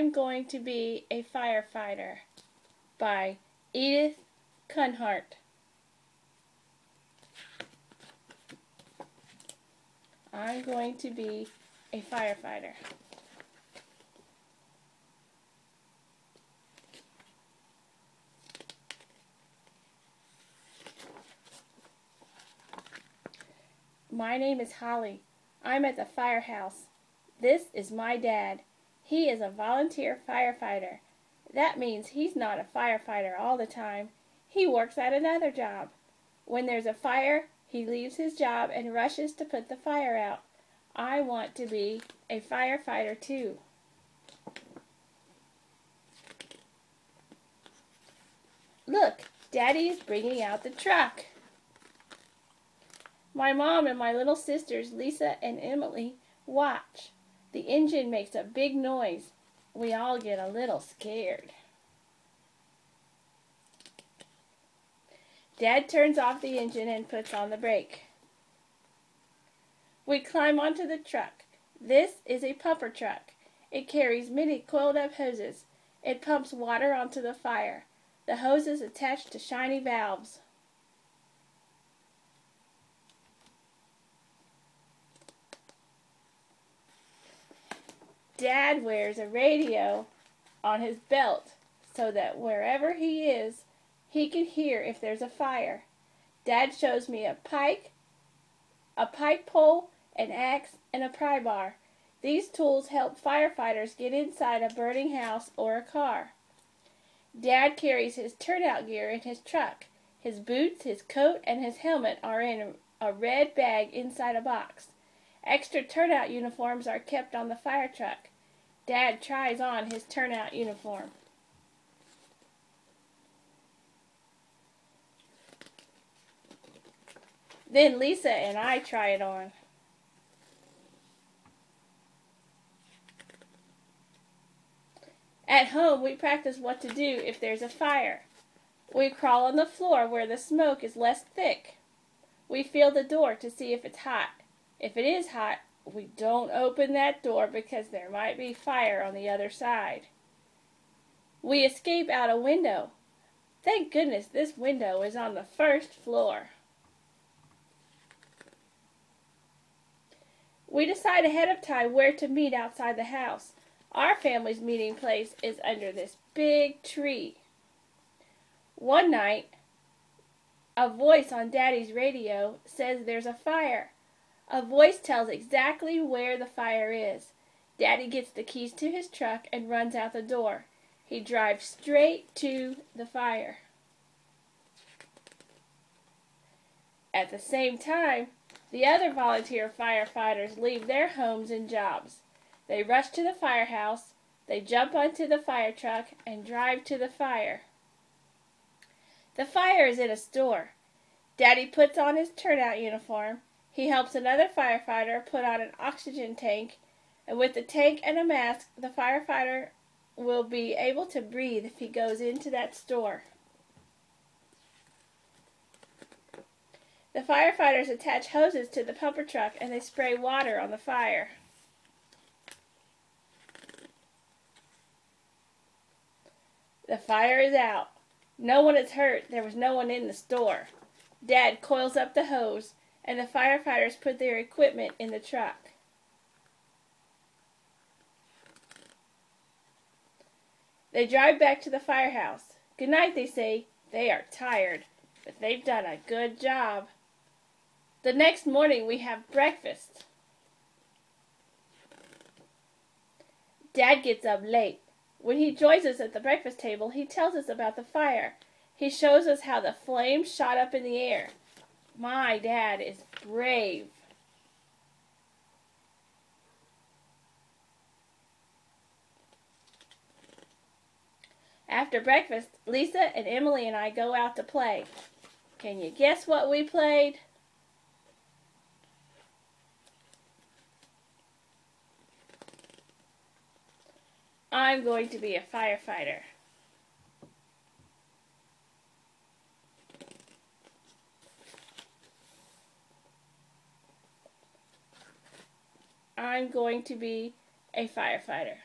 I'm Going to Be a Firefighter by Edith Kunhardt. I'm going to be a firefighter. My name is Holly. I'm at the firehouse. This is my dad. He is a volunteer firefighter. That means he's not a firefighter all the time. He works at another job. When there's a fire, he leaves his job and rushes to put the fire out. I want to be a firefighter too. Look, Daddy is bringing out the truck. My mom and my little sisters, Lisa and Emily, watch. The engine makes a big noise. We all get a little scared. Dad turns off the engine and puts on the brake. We climb onto the truck. This is a pumper truck. It carries many coiled up hoses. It pumps water onto the fire. The hoses attached to shiny valves. Dad wears a radio on his belt so that wherever he is, he can hear if there's a fire. Dad shows me a pike, a pike pole, an axe, and a pry bar. These tools help firefighters get inside a burning house or a car. Dad carries his turnout gear in his truck. His boots, his coat, and his helmet are in a red bag inside a box. Extra turnout uniforms are kept on the fire truck. Dad tries on his turnout uniform. Then Lisa and I try it on. At home, we practice what to do if there's a fire. We crawl on the floor where the smoke is less thick. We feel the door to see if it's hot. If it is hot, we don't open that door because there might be fire on the other side. We escape out a window. Thank goodness this window is on the first floor. We decide ahead of time where to meet outside the house. Our family's meeting place is under this big tree. One night, a voice on Daddy's radio says there's a fire. A voice tells exactly where the fire is. Daddy gets the keys to his truck and runs out the door. He drives straight to the fire. At the same time, the other volunteer firefighters leave their homes and jobs. They rush to the firehouse, they jump onto the fire truck, and drive to the fire. The fire is in a store. Daddy puts on his turnout uniform he helps another firefighter put on an oxygen tank, and with the tank and a mask, the firefighter will be able to breathe if he goes into that store. The firefighters attach hoses to the pumper truck and they spray water on the fire. The fire is out. No one is hurt. There was no one in the store. Dad coils up the hose and the firefighters put their equipment in the truck. They drive back to the firehouse. Good night, they say. They are tired, but they've done a good job. The next morning we have breakfast. Dad gets up late. When he joins us at the breakfast table, he tells us about the fire. He shows us how the flames shot up in the air. My dad is brave. After breakfast, Lisa and Emily and I go out to play. Can you guess what we played? I'm going to be a firefighter. I'm going to be a firefighter.